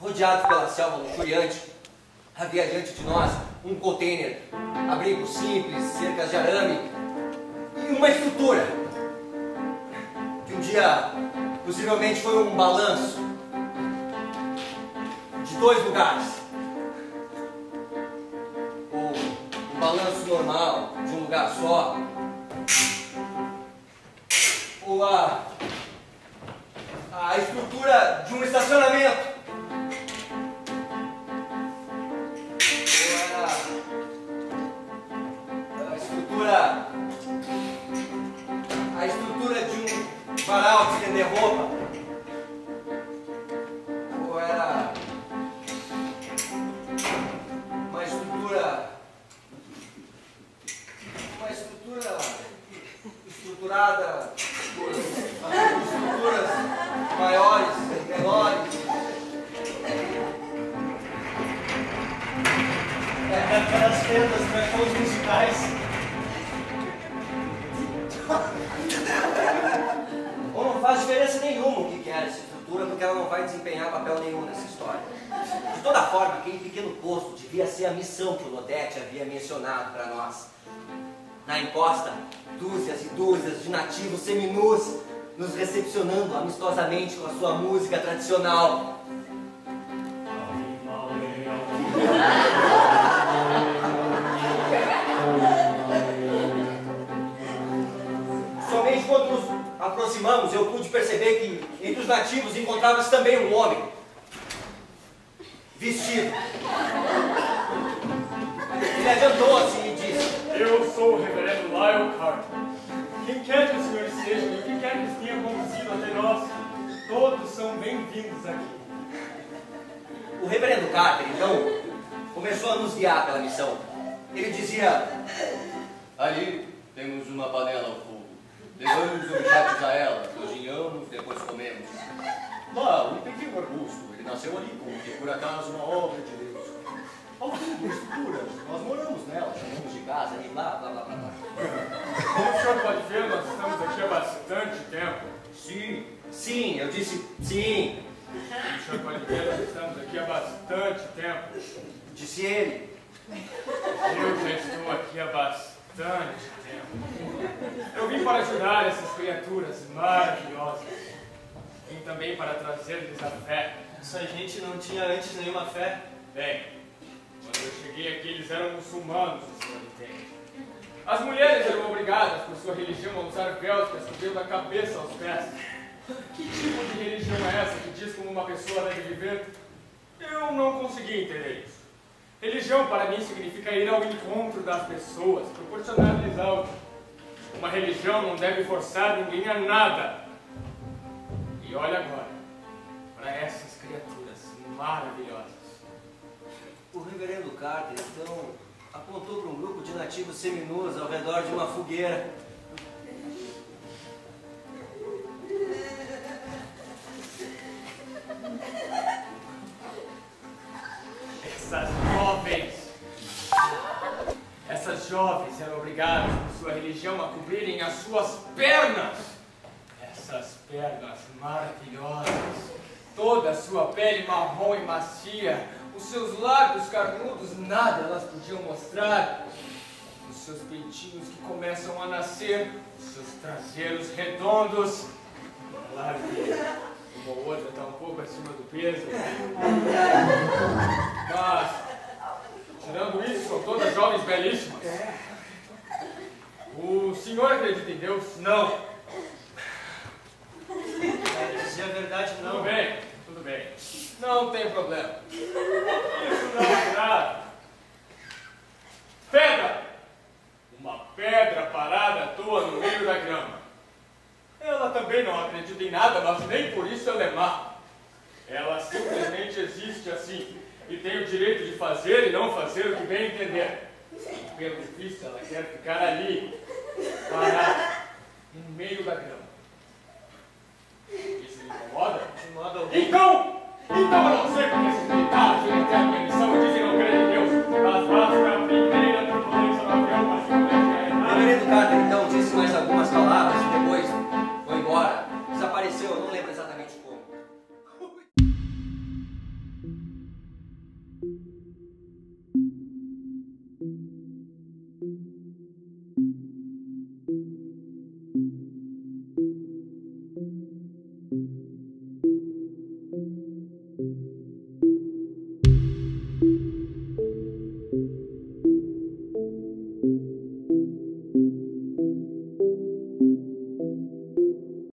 Rodeados pela selva luxuriante, havia diante de nós um container, abrigo simples, cercas de arame e uma estrutura que um dia possivelmente foi um balanço de dois lugares. Ou um balanço normal de um lugar só. Ou a, a estrutura de um estacionamento. Ou era a estrutura. A estrutura de um varal de estender roupa. Ou era uma estrutura. Uma estrutura estruturada maiores, menores. É, aquelas fendas para shows musicais. Ou não faz diferença nenhuma o que que era essa estrutura, porque ela não vai desempenhar papel nenhum nessa história. De toda forma, aquele pequeno posto devia ser a missão que o Lodete havia mencionado para nós. Na encosta, dúzias e dúzias de nativos seminus nos recepcionando amistosamente com a sua música tradicional. Somente quando nos aproximamos eu pude perceber que entre os nativos encontrava-se também um homem. Vestido. Ele adiantou-se e disse: Eu sou o reverendo Lyle Carter. Quem quer que o senhor seja que os tenha conduzido até nós, todos são bem-vindos aqui. O reverendo Carter, então, começou a nos guiar pela missão. Ele dizia: Ali temos uma panela ao fogo. Levamos os objetos a ela, cozinhamos, depois comemos. Lá, um pequeno arbusto. Ele nasceu ali, como que por acaso uma obra de Deus. Ao fundo. Nós moramos nela, chamamos de casa e blá, blá, blá, blá. Como o senhor pode ver, nós há bastante tempo. Sim, sim, eu disse sim, estamos aqui há bastante tempo. disse ele. Eu já estou aqui há bastante tempo. Eu vim para ajudar essas criaturas maravilhosas. Vim também para trazer-lhes a fé. Essa gente não tinha antes nenhuma fé. Bem, quando eu cheguei aqui, eles eram muçulmanos, o senhor entende. As mulheres eram obrigadas, por sua religião, a usar véus que cobriam da cabeça aos pés. Que tipo de religião é essa que diz como uma pessoa deve viver? Eu não consegui entender isso. Religião para mim significa ir ao encontro das pessoas, proporcionar-lhes algo. Uma religião não deve forçar ninguém a nada. E olha agora, para essas criaturas maravilhosas. O reverendo Carter, então, apontou para um grupo de nativos seminus ao redor de uma fogueira. Essas jovens, essas jovens eram obrigadas por sua religião a cobrirem as suas pernas. Essas pernas maravilhosas, toda a sua pele marrom e macia, os seus lábios carnudos, nada elas podiam mostrar. Os seus peitinhos que começam a nascer, os seus traseiros redondos. Claro que uma ou outra está um pouco acima do peso. Mas, tirando isso, são todas jovens belíssimas. O senhor acredita em Deus? Não. Dizer a verdade, Tudo não. bem, tudo bem. Não tem problema. Isso não é grave. Pedra! Uma pedra no meio da grama. Ela também não acredita em nada, mas nem por isso ela é má. Ela simplesmente existe assim e tem o direito de fazer e não fazer o que bem entender. Pelo visto, ela quer ficar ali, parada, no meio da grama. Isso lhe incomoda? De modo algum. Então, então eu não sei porque